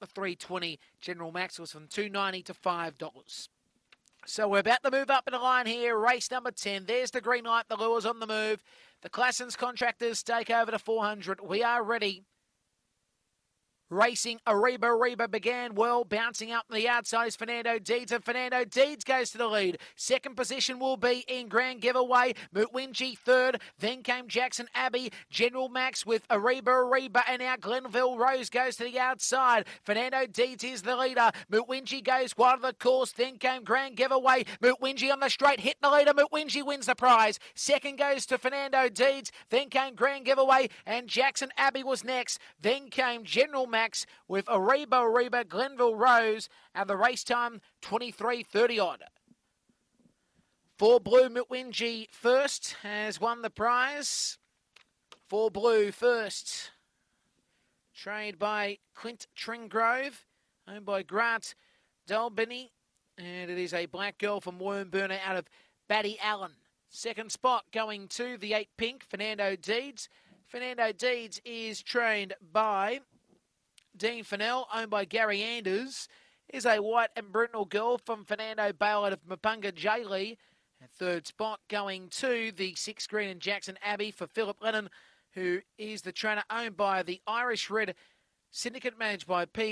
The 320 General Max was from 290 to $5. So we're about to move up in the line here. Race number 10. There's the green light. The lure's on the move. The Classens contractors take over to 400. We are ready. Racing Ariba Ariba began well, bouncing up the outside is Fernando Deeds, and Fernando Deeds goes to the lead. Second position will be in Grand Giveaway. Mutwinji third, then came Jackson Abbey, General Max with Ariba Ariba, and now Glenville Rose goes to the outside. Fernando Deeds is the leader. Mutwinji goes wide of the course, then came Grand Giveaway. Mutwinji on the straight, hit the leader. Mutwinji wins the prize. Second goes to Fernando Deeds, then came Grand Giveaway, and Jackson Abbey was next. Then came General Max with Ariba Ariba, Glenville Rose, and the race time 23.30 odd. Four Blue Mutwinji first has won the prize. Four Blue first. Trained by Clint Tringrove, owned by Grant Dalbini. And it is a black girl from Wormburner out of Batty Allen. Second spot going to the eight pink, Fernando Deeds. Fernando Deeds is trained by Dean Fennell, owned by Gary Anders, is a white and brindle girl from Fernando Bale out of Mapunga J. Lee. And third spot going to the six green and Jackson Abbey for Philip Lennon, who is the trainer owned by the Irish Red Syndicate managed by P.